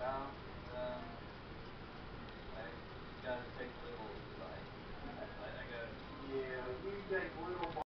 about, um, I gotta take